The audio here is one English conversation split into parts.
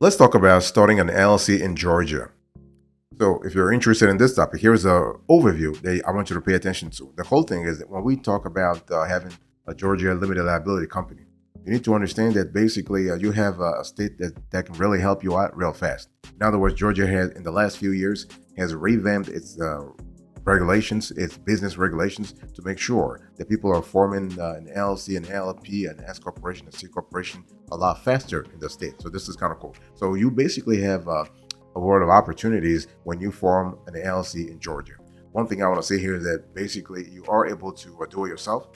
Let's talk about starting an LLC in Georgia. So if you're interested in this topic, here's an overview that I want you to pay attention to. The whole thing is that when we talk about uh, having a Georgia limited liability company, you need to understand that basically uh, you have a state that, that can really help you out real fast. In other words, Georgia has, in the last few years, has revamped its uh, regulations, its business regulations, to make sure that people are forming uh, an LLC, an LLP, an S corporation, a C corporation a lot faster in the state. So this is kind of cool. So you basically have uh, a world of opportunities when you form an LLC in Georgia. One thing I want to say here is that basically you are able to uh, do it yourself.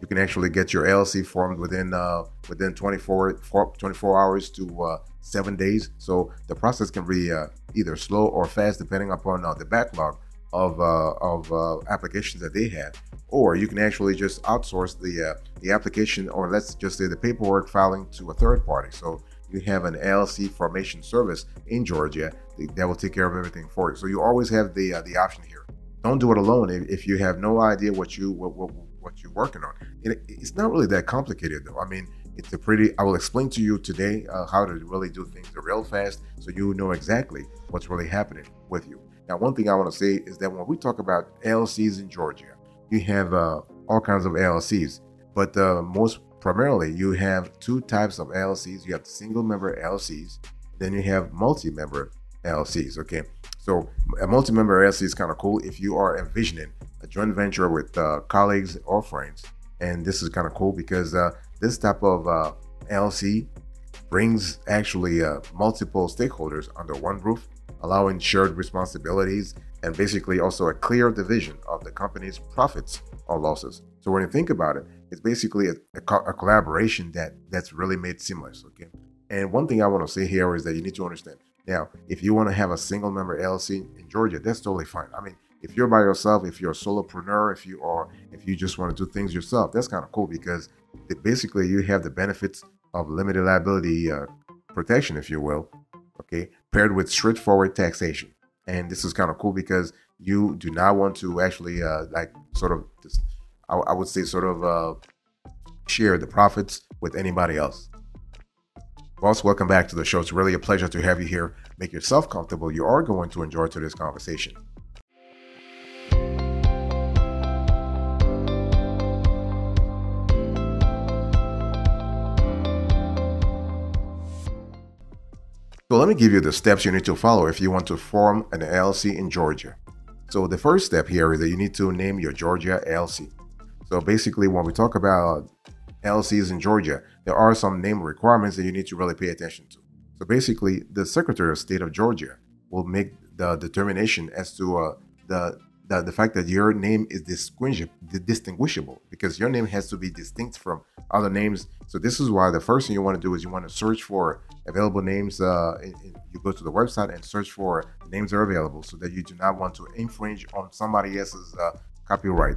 You can actually get your LLC formed within uh, within 24, 24 hours to uh, seven days. So the process can be uh, either slow or fast depending upon the backlog of uh, of uh, applications that they have, or you can actually just outsource the uh, the application, or let's just say the paperwork filing to a third party. So you have an LLC formation service in Georgia that will take care of everything for you. So you always have the uh, the option here. Don't do it alone if you have no idea what you what what, what you're working on. It, it's not really that complicated though. I mean, it's a pretty. I will explain to you today uh, how to really do things real fast, so you know exactly what's really happening with you. Now, one thing I want to say is that when we talk about LLCs in Georgia, you have uh, all kinds of LLCs, but uh, most primarily you have two types of LLCs. You have single member LLCs, then you have multi member LLCs. Okay, so a multi member LLC is kind of cool if you are envisioning a joint venture with uh, colleagues or friends. And this is kind of cool because uh, this type of uh, LLC brings actually uh, multiple stakeholders under one roof allowing shared responsibilities and basically also a clear division of the company's profits or losses. So when you think about it, it's basically a, a, co- a collaboration that that's really made seamless. Okay. And one thing I want to say here is that you need to understand. Now, if you want to have a single member LLC in Georgia, that's totally fine. I mean, if you're by yourself, if you're a solopreneur, if you are, if you just want to do things yourself, that's kind of cool because basically you have the benefits of limited liability uh, protection, if you will, okay, paired with straightforward taxation. And this is kind of cool because you do not want to actually uh, like sort of, just, I, I would say, sort of uh, share the profits with anybody else. Boss, welcome back to the show. It's really a pleasure to have you here. Make yourself comfortable. You are going to enjoy today's conversation. So let me give you the steps you need to follow if you want to form an LLC in Georgia. So the first step here is that you need to name your Georgia LLC. So basically, when we talk about LLCs in Georgia, there are some name requirements that you need to really pay attention to. So basically, the Secretary of State of Georgia will make the determination as to uh, the, the the fact that your name is distinguishable because your name has to be distinct from other names. So this is why the first thing you want to do is you want to search for available names. Uh, you go to the website and search for names that are available so that you do not want to infringe on somebody else's uh, copyright.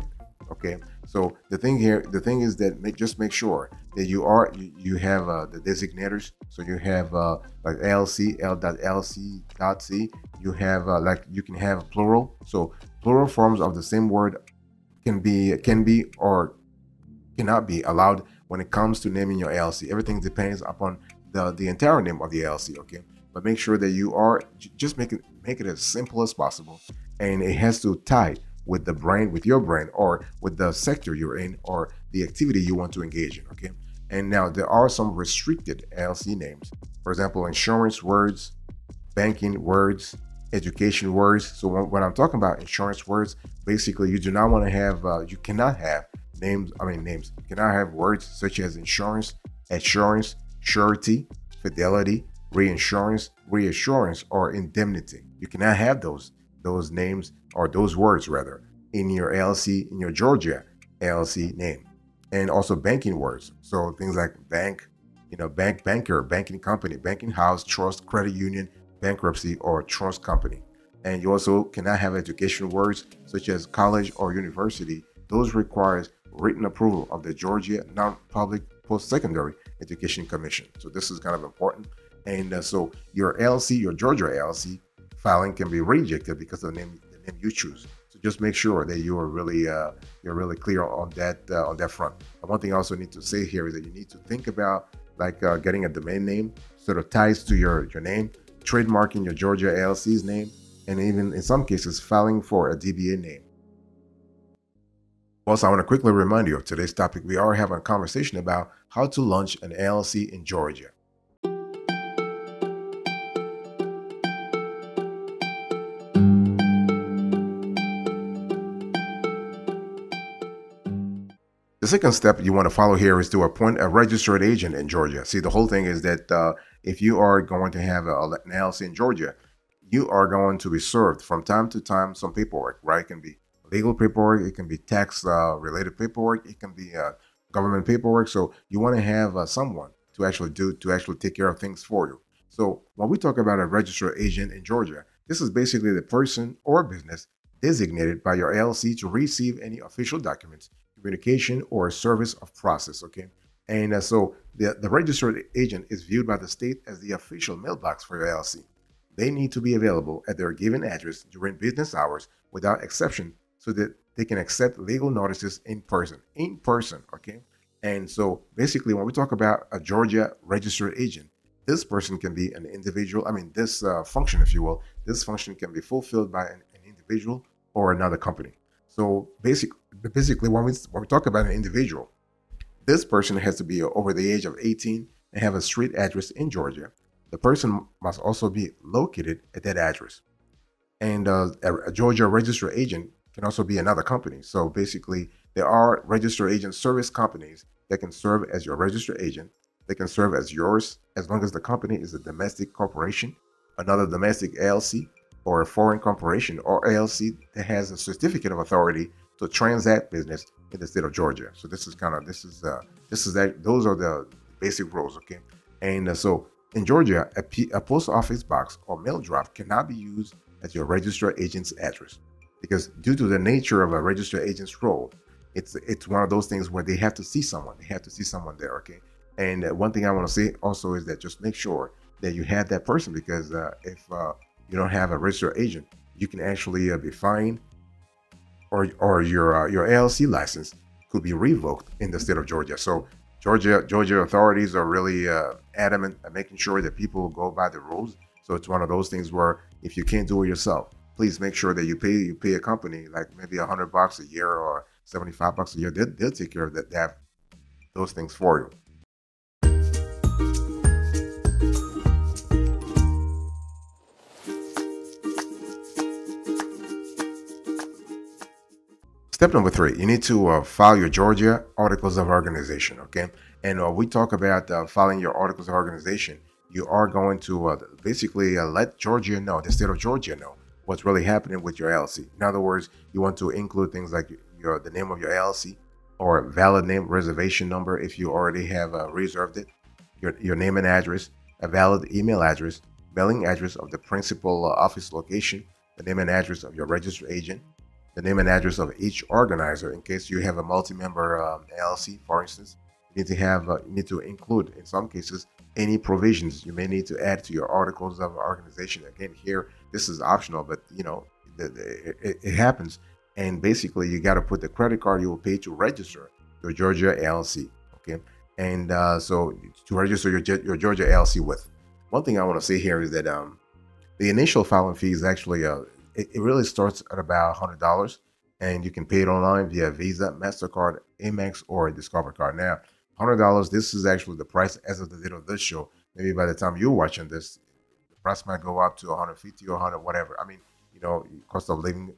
Okay, so the thing here, the thing is that make, just make sure that you are you, you have uh, the designators. So you have uh, like LC, L.LC.C. You have uh, like you can have plural. So plural forms of the same word can be can be or cannot be allowed when it comes to naming your LLC. Everything depends upon the, the entire name of the LLC, okay? But make sure that you are just make it make it as simple as possible, and it has to tie with the brand, with your brand, or with the sector you're in, or the activity you want to engage in, okay? And now there are some restricted LLC names. For example, insurance words, banking words, education words. So when, I'm talking about insurance words, basically you do not want to have, uh, you cannot have names. I mean names. You cannot have words such as insurance, assurance, surety, fidelity, reinsurance, reassurance, or indemnity. You cannot have those those names or those words rather in your LLC in your Georgia LLC name, and also banking words. So things like bank, you know, bank, banker, banking company, banking house, trust, credit union, bankruptcy, or trust company. And you also cannot have education words such as college or university. Those requires written approval of the Georgia Non-Public Post-Secondary Education Commission. So this is kind of important. And uh, so your LLC, your Georgia LLC filing can be rejected because of the name, the name you choose. So just make sure that you are really uh, you're really clear on that uh, on that front. And one thing I also need to say here is that you need to think about like uh, getting a domain name. sort of ties to your, your name, trademarking your Georgia LLC's name, and even in some cases, filing for a DBA name. Also, I want to quickly remind you of today's topic. We are having a conversation about how to launch an LLC in Georgia. The second step you want to follow here is to appoint a registered agent in Georgia. See, the whole thing is that uh, if you are going to have a, an LLC in Georgia, you are going to be served from time to time some paperwork, right? Can be legal paperwork, it can be tax uh, related paperwork, it can be uh, government paperwork. So you want to have uh, someone to actually do to actually take care of things for you. So when we talk about a registered agent in Georgia, this is basically the person or business designated by your LLC to receive any official documents communication, or service of process. Okay. And uh, so the, the registered agent is viewed by the state as the official mailbox for your LLC. They need to be available at their given address during business hours without exception so that they can accept legal notices in person. In person, okay? And so basically, when we talk about a Georgia registered agent, this person can be an individual. I mean, this uh, function, if you will, this function can be fulfilled by an, an individual or another company. So basically, basically when we when we talk about an individual, this person has to be over the age of 18 and have a street address in Georgia. The person must also be located at that address. And uh, a, a Georgia registered agent can also be another company. So basically, there are registered agent service companies that can serve as your registered agent. They can serve as yours as long as the company is a domestic corporation, another domestic LLC, or a foreign corporation or LLC that has a certificate of authority to transact business in the state of Georgia. So this is kind of this is uh this is that those are the basic rules, okay? And uh, so in Georgia, a, P, a post office box or mail drop cannot be used as your registered agent's address because due to the nature of a registered agent's role, it's it's one of those things where they have to see someone. They have to see someone there, okay? And uh, one thing I want to say also is that just make sure that you have that person because uh, if uh, you don't have a registered agent, you can actually uh, be fined, or or your uh, your LLC license could be revoked in the state of Georgia. So Georgia Georgia authorities are really uh, adamant at making sure that people go by the rules. So it's one of those things where if you can't do it yourself, please make sure that you pay you pay a company like maybe a hundred bucks a year or seventy five bucks a year. They'll, they'll take care of that, that those things for you. Step number three, you need to uh, file your Georgia Articles of Organization, okay? And uh, we talk about uh, filing your Articles of Organization. You are going to uh, basically uh, let Georgia know, the state of Georgia know, what's really happening with your LLC. In other words, you want to include things like your the name of your LLC or valid name reservation number if you already have uh, reserved it, your, your name and address, a valid email address, mailing address of the principal office location, the name and address of your registered agent, the name and address of each organizer in case you have a multi-member um, LLC, for instance. You need to have, uh, you need to include, in some cases, any provisions you may need to add to your articles of organization. Again, here this is optional, but you know it, it, it happens. And basically, you got to put the credit card you will pay to register your Georgia LLC. Okay, and uh, so to register your your Georgia LLC with. One thing I want to say here is that um, the initial filing fee is actually uh, it, it really starts at about $100 and you can pay it online via Visa, MasterCard, Amex, or Discover card. Now, $100, this is actually the price as of the date of this show. Maybe by the time you're watching this, price might go up to 150 or 100, whatever. I mean, you know, cost of living,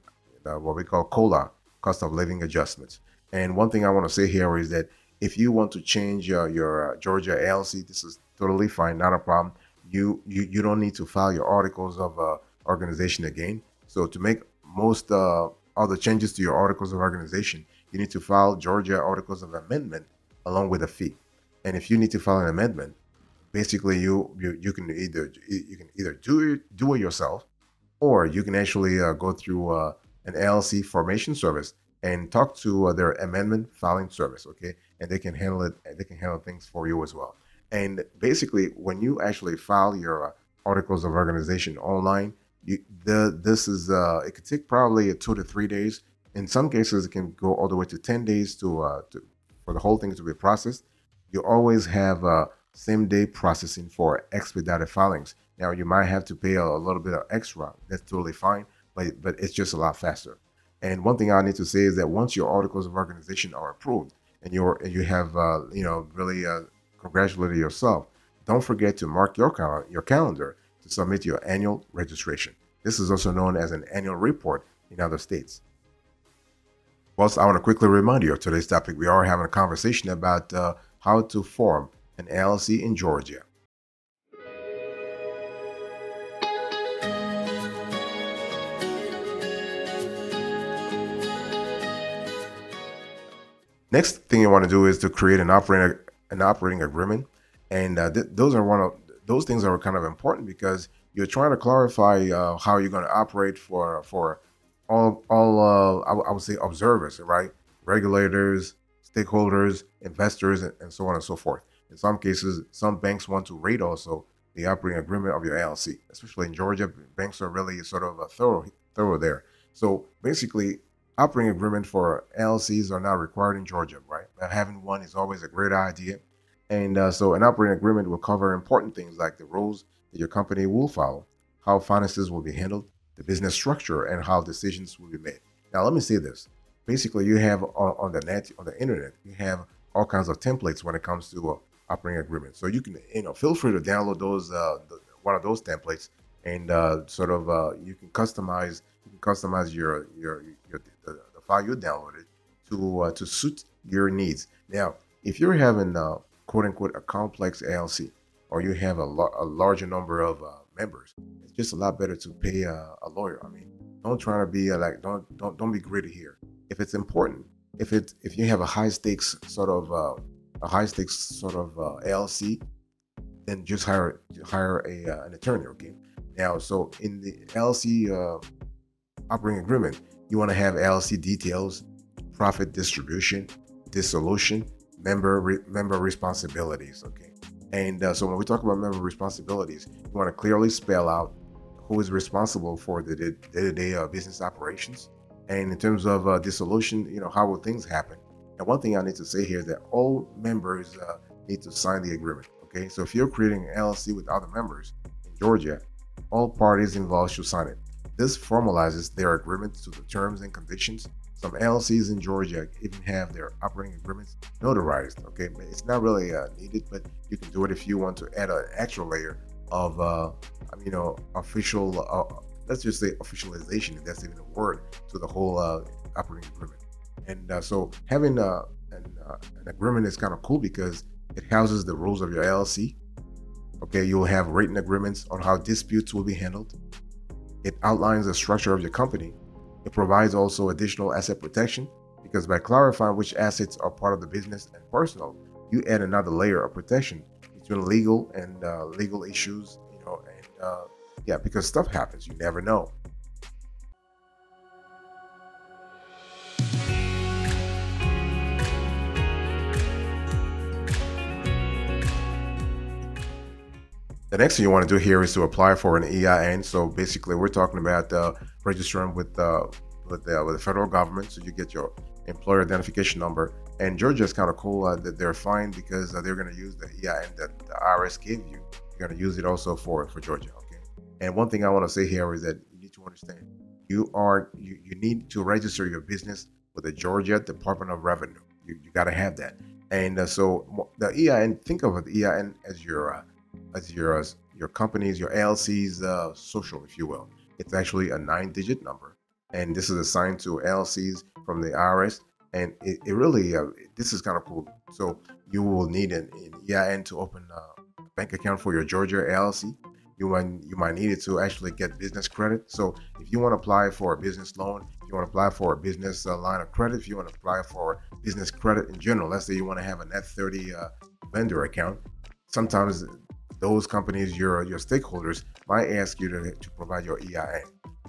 uh, what we call COLA, cost of living adjustments. And one thing I want to say here is that if you want to change uh, your uh, Georgia LLC, this is totally fine, not a problem. You you you don't need to file your articles of uh, organization again. So to make most uh, all the changes to your articles of organization, you need to file Georgia articles of amendment along with a fee. And if you need to file an amendment, basically you you, you can either you can either do it do it yourself, or you can actually uh, go through uh, an LLC formation service and talk to uh, their amendment filing service. Okay, and they can handle it. They can handle things for you as well. And basically, when you actually file your uh, articles of organization online, you, the this is uh, it could take probably two to three days. In some cases, it can go all the way to ten days to, uh, to for the whole thing to be processed. You always have same day processing for expedited filings. Now you might have to pay a, little bit of extra. That's totally fine, but but it's just a lot faster. And one thing I need to say is that once your articles of organization are approved and you're and you have uh, you know really uh, congratulated yourself, don't forget to mark your cal- your calendar to submit your annual registration. This is also known as an annual report in other states. Whilst I want to quickly remind you of today's topic, we are having a conversation about uh, how to form an LLC in Georgia. Next thing you want to do is to create an operating an operating agreement, and uh, th- those are one of those things are kind of important because you're trying to clarify uh, how you're going to operate for for all all uh, I would say observers, right? Regulators, stakeholders, investors, and, and so on and so forth. In some cases, some banks want to rate also the operating agreement of your LLC, especially in Georgia. Banks are really sort of a thorough thorough there. So basically, operating agreement for LLCs are not required in Georgia, right? But having one is always a great idea. And uh, so an operating agreement will cover important things like the rules that your company will follow, how finances will be handled, the business structure, and how decisions will be made. Now, let me say this. Basically, you have on, on the net, on the internet, you have all kinds of templates when it comes to uh, operating agreement. So you can, you know, feel free to download those, uh, the, one of those templates, and uh, sort of uh, you can customize, you can customize your your, your the, the file you downloaded to uh, to suit your needs. Now, if you're having uh, quote unquote a complex LLC, or you have a, lo- a larger number of uh, members, it's just a lot better to pay a, a lawyer. I mean, don't try to be uh, like don't don't don't be greedy here. If it's important, if it if you have a high stakes sort of uh, a high stakes sort of uh, LLC, then just hire hire a uh, an attorney. Okay. Now, so in the LLC uh, operating agreement, you want to have LLC details, profit distribution, dissolution, member re- member responsibilities. Okay. And uh, so when we talk about member responsibilities, you want to clearly spell out who is responsible for the day-to-day uh, business operations. And in terms of uh, dissolution, you know, how will things happen? And one thing I need to say here is that all members uh, need to sign the agreement. Okay, so if you're creating an LLC with other members in Georgia, all parties involved should sign it. This formalizes their agreement to the terms and conditions. Some LLCs in Georgia even have their operating agreements notarized. Okay, it's not really uh, needed, but you can do it if you want to add an extra layer of, uh, you know, official. Uh, let's just say officialization, if that's even a word, to the whole uh, operating agreement. And uh, so having a, uh, an, uh, an agreement is kind of cool because it houses the rules of your LLC. Okay, you'll have written agreements on how disputes will be handled. It outlines the structure of your company. It provides also additional asset protection because by clarifying which assets are part of the business and personal, you add another layer of protection between legal and uh, legal issues. You know, and uh, yeah, because stuff happens. You never know. The next thing you want to do here is to apply for an EIN. So basically, we're talking about uh, registering with uh, with, the, with the federal government. So you get your employer identification number. And Georgia is kind of cool uh, that they're fine because uh, they're going to use the EIN that the IRS gave you. You're going to use it also for for Georgia. Okay. And one thing I want to say here is that you need to understand you are you, you need to register your business with the Georgia Department of Revenue. You, you got to have that. And uh, so the EIN, think of the EIN as your uh, as your uh, your company's your LLC's uh, social, if you will. It's actually a nine-digit number, and this is assigned to LLCs from the IRS. And it, it really uh, this is kind of cool. So you will need an, an EIN to open a bank account for your Georgia LLC. You might you might need it to actually get business credit. So if you want to apply for a business loan, if you want to apply for a business uh, line of credit, if you want to apply for business credit in general, let's say you want to have a net 30 uh, vendor account, sometimes those companies, your your stakeholders, might ask you to, to provide your EIN.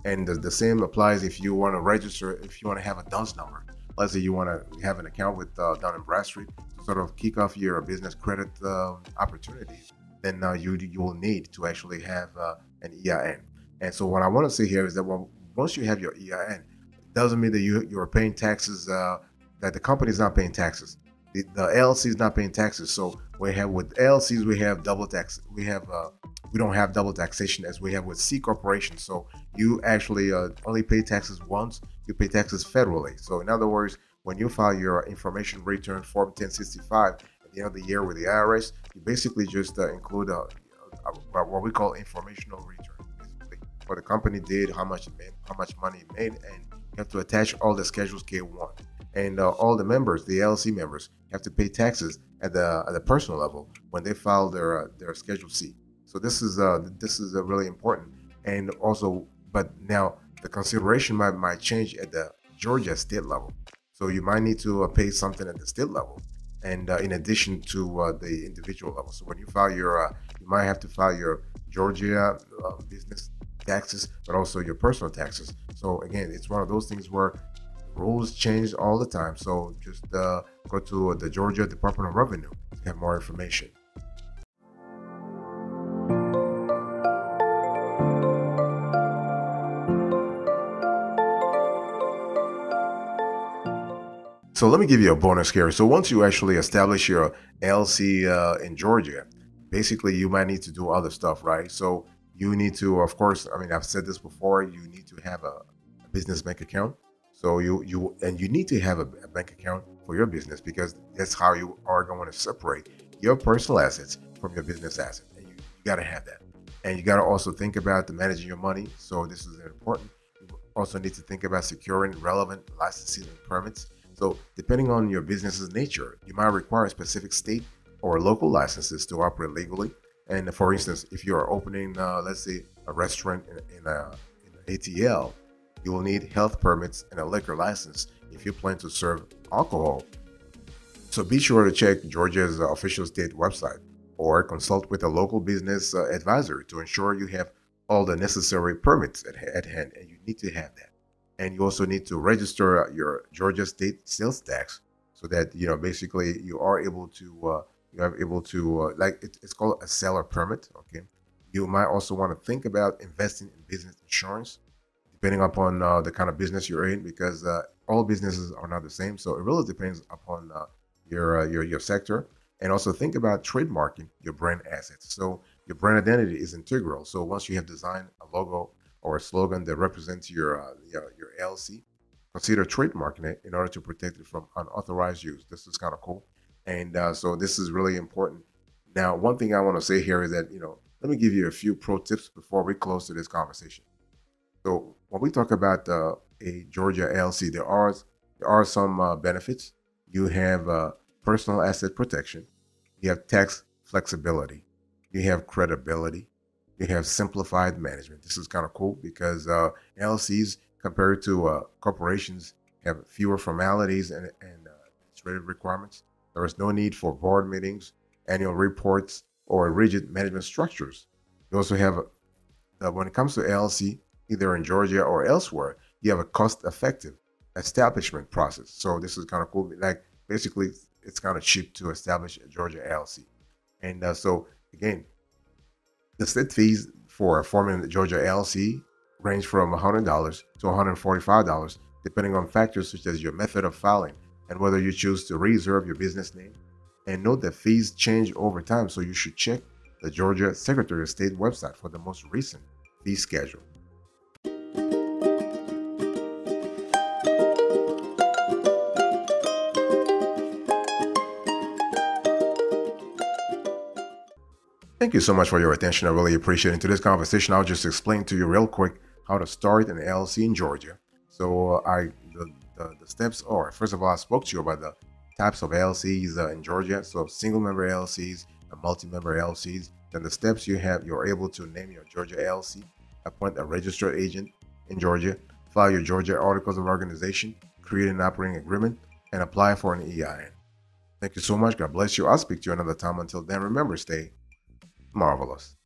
And the, the same applies if you want to register, if you want to have a DUNS number. Let's say you want to have an account with uh, Dun and Bradstreet sort of kick off your business credit uh, opportunities. Then uh, you you will need to actually have uh, an EIN. And so what I want to say here is that well, once you have your EIN, it doesn't mean that you you're paying taxes uh, that the company is not paying taxes. The, the LLC is not paying taxes. So we have with LLCs we have double tax. We have uh, we don't have double taxation as we have with C corporations. So you actually uh, only pay taxes once. You pay taxes federally. So in other words, when you file your information return form 1065 at the end of the year with the IRS, you basically just uh, include a, a, a, what we call informational return, basically what the company did, how much it made, how much money it made, and you have to attach all the schedules K1 and uh, all the members, the LLC members, have to pay taxes at the at the personal level when they file their uh, their Schedule C. So this is uh this is uh, really important, and also, but now the consideration might might change at the Georgia state level. So you might need to uh, pay something at the state level, and uh, in addition to uh, the individual level. So when you file your, you might have to file your Georgia business taxes, but also your personal taxes. So again, it's one of those things where rules change all the time. So just uh, go to the Georgia Department of Revenue to get more information. So let me give you a bonus here. So once you actually establish your LLC uh, in Georgia, basically you might need to do other stuff, right? So you need to, of course, I mean, I've said this before, you need to have a business bank account. So you you and you need to have a, a bank account for your business because that's how you are going to separate your personal assets from your business assets. And you, you got to have that. And you got to also think about the managing your money. So this is important. You also need to think about securing relevant licenses and permits so, depending on your business's nature, you might require specific state or local licenses to operate legally. And for instance, if you are opening, uh, let's say, a restaurant in, in, a, in ATL, you will need health permits and a liquor license if you plan to serve alcohol. So be sure to check Georgia's official state website or consult with a local business uh, advisor to ensure you have all the necessary permits at, at hand, and you need to have that and you also need to register your Georgia state sales tax so that you know basically you are able to uh, you are able to uh, like it, it's called a seller permit. Okay, you might also want to think about investing in business insurance, depending upon uh, the kind of business you're in, because uh, all businesses are not the same. So it really depends upon uh, your uh, your your sector, and also think about trademarking your brand assets. So your brand identity is integral. So once you have designed a logo or a slogan that represents your uh, your, your LLC, consider trademarking it in order to protect it from unauthorized use. This is kind of cool, and uh, so this is really important. Now, one thing I want to say here is that you know, let me give you a few pro tips before we close to this conversation. So when we talk about uh, a Georgia LLC, there are there are some uh, benefits. You have uh, personal asset protection. You have tax flexibility. You have credibility you have simplified management. This is kind of cool because uh, LLCs compared to uh, corporations have fewer formalities and, and uh, administrative requirements. There is no need for board meetings, annual reports, or rigid management structures. You also have, uh, when it comes to LLC, either in Georgia or elsewhere, you have a cost-effective establishment process. So this is kind of cool. Like basically, it's kind of cheap to establish a Georgia LLC. And uh, so again, the state fees for forming the Georgia LLC range from $100 to $145, depending on factors such as your method of filing and whether you choose to reserve your business name. And note that fees change over time, so you should check the Georgia Secretary of State website for the most recent fee schedule. Thank you so much for your attention. I really appreciate it. In today's conversation, I'll just explain to you real quick how to start an LLC in Georgia. So uh, I the, the, the, steps are, first of all, I spoke to you about the types of LLCs uh, in Georgia. So single member LLCs and multi-member LLCs. Then the steps you have, you're able to name your Georgia LLC, appoint a registered agent in Georgia, file your Georgia Articles of Organization, create an operating agreement, and apply for an EIN. Thank you so much. God bless you. I'll speak to you another time. Until then, remember, stay marvelous.